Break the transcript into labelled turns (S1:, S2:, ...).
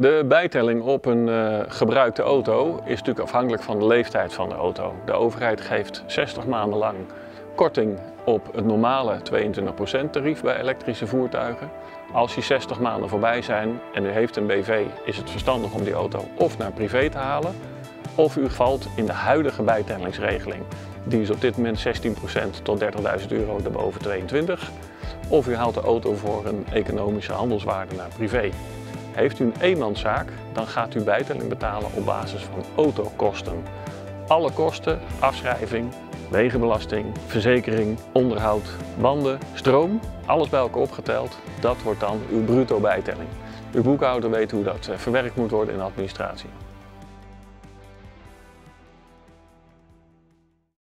S1: De bijtelling op een uh, gebruikte auto is natuurlijk afhankelijk van de leeftijd van de auto. De overheid geeft 60 maanden lang korting op het normale 22% tarief bij elektrische voertuigen. Als die 60 maanden voorbij zijn en u heeft een BV, is het verstandig om die auto of naar privé te halen, of u valt in de huidige bijtellingsregeling. Die is op dit moment 16% tot 30.000 euro, daarboven 22. Of u haalt de auto voor een economische handelswaarde naar privé. Heeft u een eenmanszaak, dan gaat u bijtelling betalen op basis van autokosten. Alle kosten, afschrijving, wegenbelasting, verzekering, onderhoud, banden, stroom, alles bij elkaar opgeteld, dat wordt dan uw bruto bijtelling. Uw boekhouder weet hoe dat eh, verwerkt moet worden in de administratie.